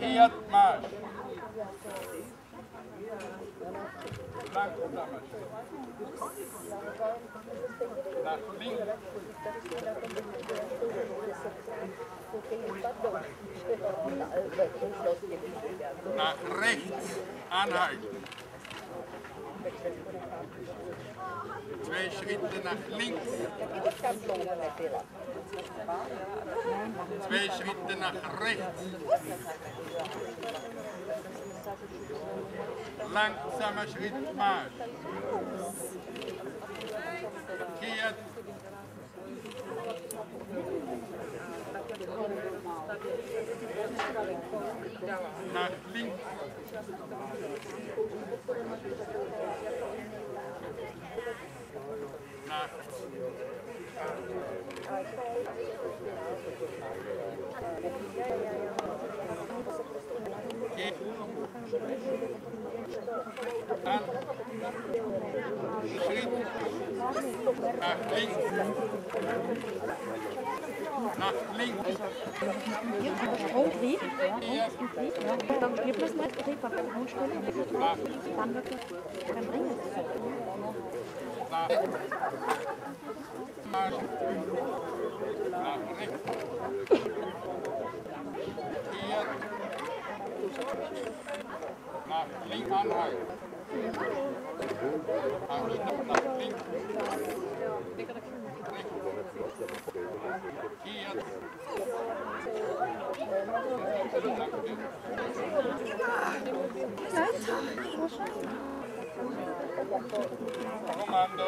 Kiyat Marş. Branco Damas. Nach links. Nach rechts anhalten. Twee schritten naar links. Twee schritten naar rechts. Langzame schrittmaat. Verkeerd. Naar links. Dann Schritt nach links. Nach links. Stromtrieb. Dann gibt es mal Trieb auf der Grundstelle. Dann wird es beim Ringen. Naar flink aanhouden. Hou niet op naar flink. Hier. Dank u. Kehrt. Kommando.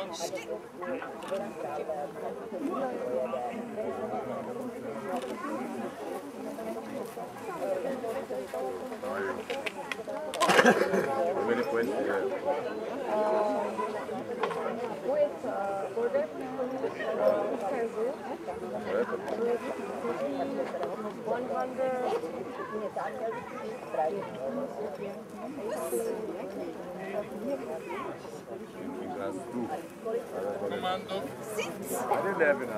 Many points here. Class two. Kommando. I didn't Biraz dur. Komando. Sit. Hadi Levin.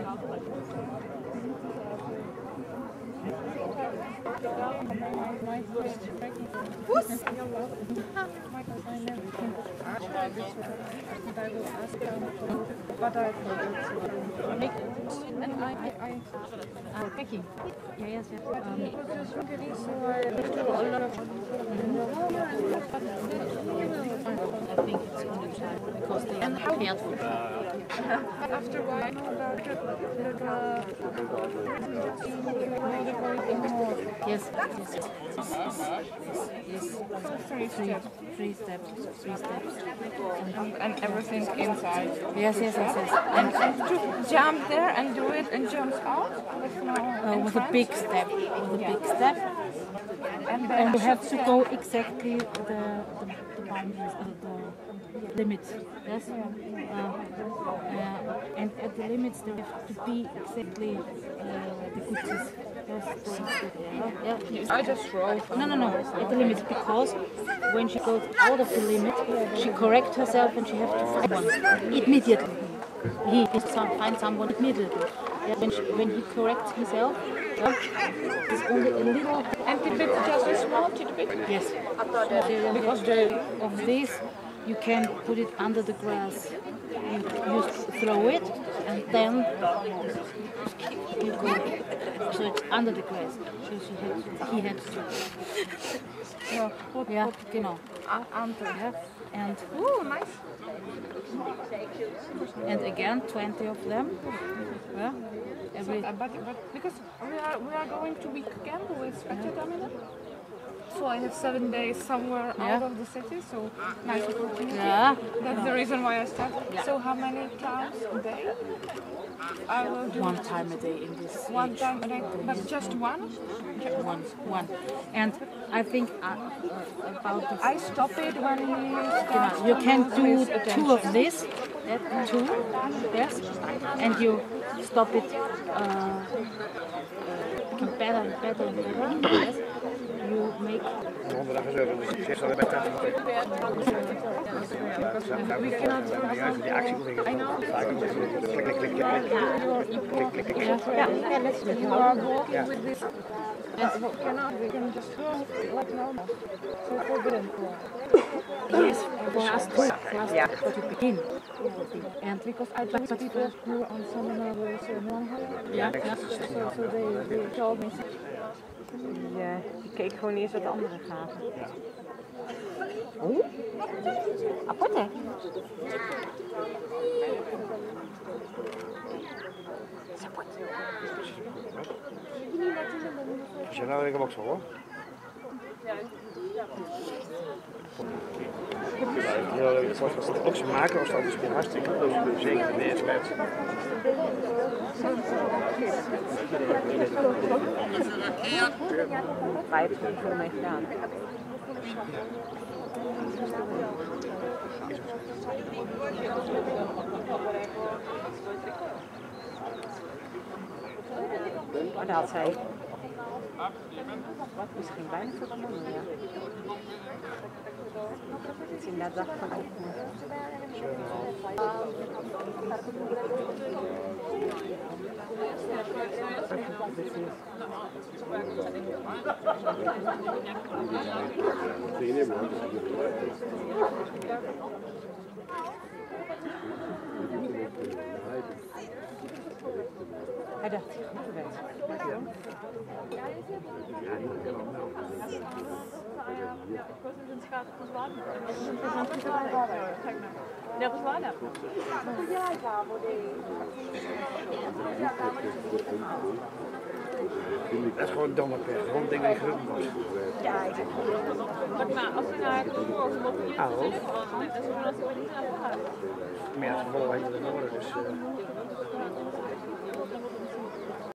Thank you. Uh, Becky. Yeah, yes, yes. I think it's only time because they are careful. After a while, I know about the Yes, yes, yes. Yes, three, three steps, three steps. and everything inside. Yes, yes, yes, yes. And, and to jump there and do it and jumps out with no Uh, with a big step, with a big step, and and you have to go exactly the the, the boundaries, uh, the limits. Yes. Uh, uh, and at the limits there have to be exactly uh, the goods. Yes. The, the. I just roll. No, no, no, at the limits because when she goes out of the limit, she corrects herself and she has to find one immediately. He find someone immediately. Yeah, when, she, when he corrects himself, yeah, it's only a little. And tidbit, just a small tidbit. Yes. Because the Of this, you can put it under the grass. You, you throw it and then you go. So it's under the grass. So she had, he had to. yeah, Yeah, put genau. under. Yeah. And Ooh, nice. and again 20 of them. Yeah. Every but, but because we are we are going to week again with Spectator So I have seven days somewhere out of the city, so nice opportunity. yeah. That's the reason why I started. So how many times a day? I will do One time a day in this. one age. time a day, but just one. One, one. And I think uh, uh, about the I stop it when we start. you can do two of this, two, yes, and you stop it uh, better and better and better. Yes, you make Donderdag is er een zes bij 80. We cannot yeah, let's do You are walking with this. Yes. We cannot. We can just go like normal. So forbidden for. Yes, just just Yeah. what you begin. And Because I think people who on seminar was uh, normal. yeah, yeah. So, so they, they told me. Die, keek gewoon eerst wat andere gaven. Ja. Oeh, apart hè? Het is apart. Ik Ja. hoor. Dat leuk podcast. Ook maken als was dat is weer hartstikke leuk. Zeker de eerste tijd. ze heeft het voor gedaan. Maar dat had zij Ich bin Wein für Romania. Sind Thank you. Hij dacht, goed gewerkt. Dat is gewoon domme pech. Gewoon denk ik hun was. Ja, maar als je naar het Ja, komt, moet je het zelf Dat is als je niet naar Maar ja, het dus, eh. is gewoon Ja, in orde, dus...